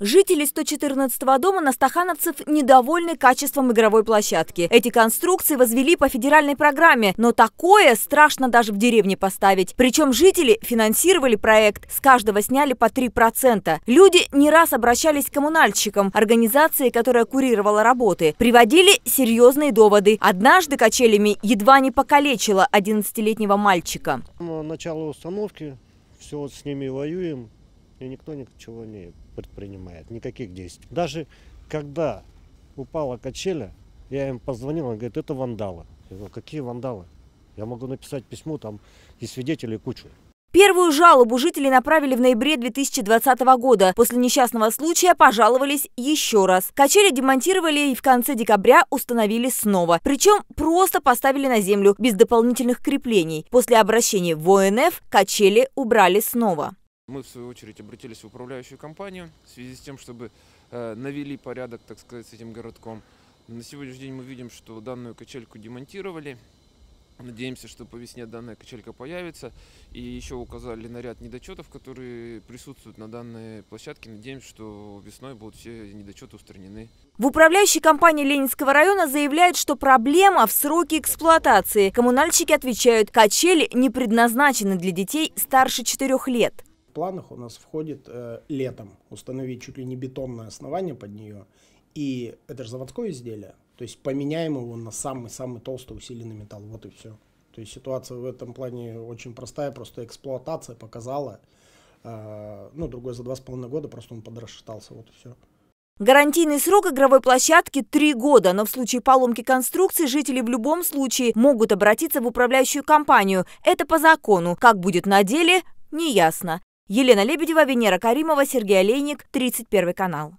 Жители 114-го дома Настахановцев недовольны качеством игровой площадки. Эти конструкции возвели по федеральной программе, но такое страшно даже в деревне поставить. Причем жители финансировали проект, с каждого сняли по 3%. Люди не раз обращались к коммунальщикам, организации, которая курировала работы. Приводили серьезные доводы. Однажды качелями едва не покалечила 11-летнего мальчика. Начало установки, все с ними воюем, и никто ничего не предпринимает, никаких действий. Даже когда упала качеля, я им позвонил, он говорит, это вандалы. Я говорю, какие вандалы? Я могу написать письмо, там и свидетелей кучу. Первую жалобу жители направили в ноябре 2020 года. После несчастного случая пожаловались еще раз. Качели демонтировали и в конце декабря установили снова. Причем просто поставили на землю, без дополнительных креплений. После обращения в ОНФ качели убрали снова. Мы, в свою очередь, обратились в управляющую компанию в связи с тем, чтобы э, навели порядок, так сказать, с этим городком. На сегодняшний день мы видим, что данную качельку демонтировали. Надеемся, что по весне данная качелька появится. И еще указали на ряд недочетов, которые присутствуют на данной площадке. Надеемся, что весной будут все недочеты устранены. В управляющей компании Ленинского района заявляют, что проблема в сроке эксплуатации. Коммунальщики отвечают, качели не предназначены для детей старше 4 лет планах у нас входит э, летом установить чуть ли не бетонное основание под нее. И это же заводское изделие. То есть поменяем его на самый-самый толстый усиленный металл. Вот и все. То есть ситуация в этом плане очень простая. Просто эксплуатация показала. Э, ну, другой за два с половиной года просто он подрасчитался. Вот и все. Гарантийный срок игровой площадки – три года, но в случае поломки конструкции жители в любом случае могут обратиться в управляющую компанию. Это по закону. Как будет на деле – неясно. Елена Лебедева, Венера Каримова, Сергей Олейник, 31 канал.